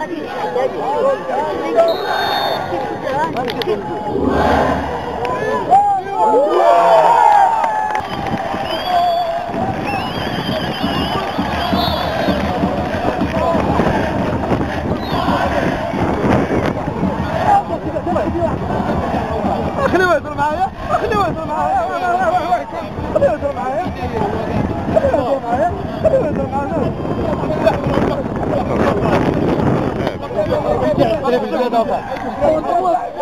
خليه يهضر معايا. خليه يهضر معايا. خليه يهضر معايا. خليه يهضر معايا معايا. Felipe, não, vai.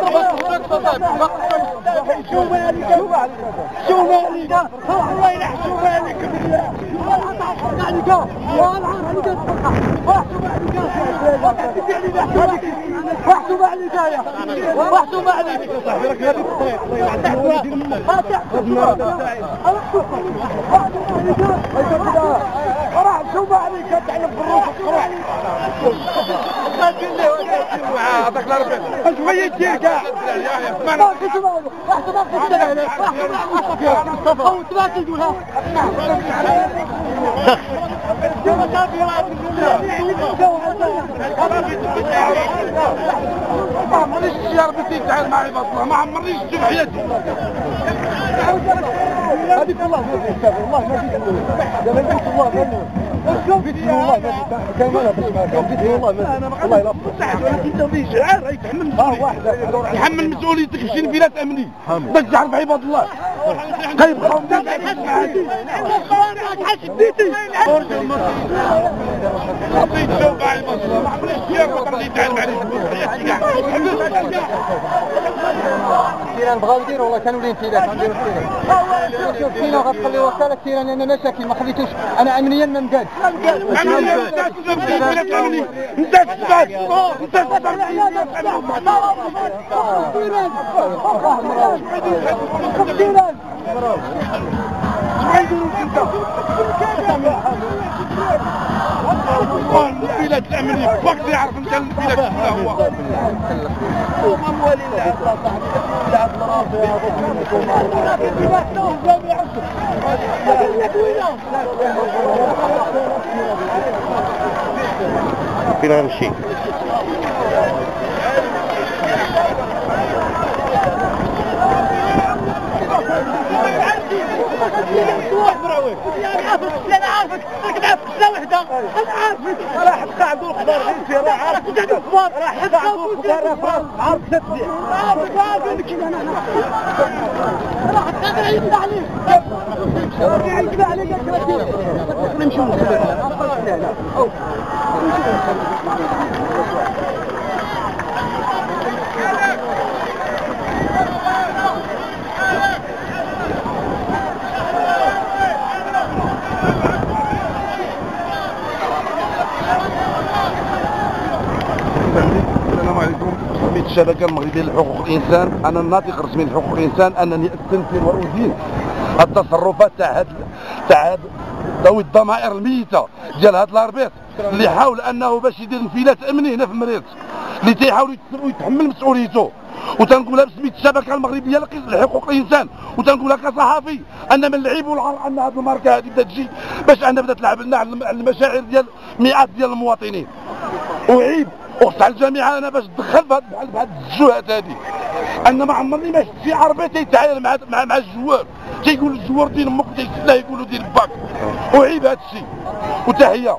شو مالك شو مالك الله يلعن شو مالك بالله عليك والله عليك واحسب عليك يا واحسب عليك صاحبي راك هذيك راح شوف عليك تعلم بالروح عطاك لا ربي شوية دير كاع واحد ما قلت له واحد ما قلت له ما عمرنيش الشيار بدي يتعامل معي بطلع ما عمرنيش في حياتي هذيك والله ما في استغفر الله ما في ده ما قلت الله ما في والله ما كان والله ما الله يلطف في شعار يتحمل واحد يحمل مسؤوليتك في عباد الله طيب حسبيتي عطيت شوف على المصر ما عمرنيش الشيار بطل يتعامل عليه حياتي كاع كيرا نبغاو ندير والله كانوا لين تيلات نديرو تيلات شوف فينا غتخلي وكالة كيرا أنا مشاكل ما خليتوش أنا امنيا ما مقاد انت تثبت انت البلاد الامني وقت يعرف انت البلاد كلها هو اموال فين غنمشي أنا عارفك راك تعرف قصه وحده أنا عارفك راه حتى عنده الخبر انت راه عارف راك عنده الخبر راه حتى عنده الخبر راه عارف تبدي عارفك عارفك راه تقدر يبدا عليك يبدا عليك نمشيو السلام الشبكة المغربية لحقوق الإنسان أنا الناطق الرسمي لحقوق الإنسان أنني استنكر وادين التصرفات تاع هاد تاع هاد ذوي الضمائر الميتة ديال هاد الأربيط اللي حاول أنه باش يدير انفلات أمني هنا في مريض اللي تيحاول يت- يتحمل مسؤوليته. وتنقولها بسميت الشبكة المغربية لحقوق الإنسان. وتنقولها كصحفي أن من العيب والعار أن هذه الماركة هذه بدات تجي باش أنها بدات تلعب لنا على المشاعر ديال مئات ديال المواطنين. وعيب وقت على الجامعة أنا باش تدخل بهاد بهاد الجهات هذه أن ما عمرني ما شفت شي عربي تيتعاير مع مع, مع الجوار. تيقول الجوار دين أمك وتيسلاه يقولوا دين باك. وعيب هذا الشيء. وتحية.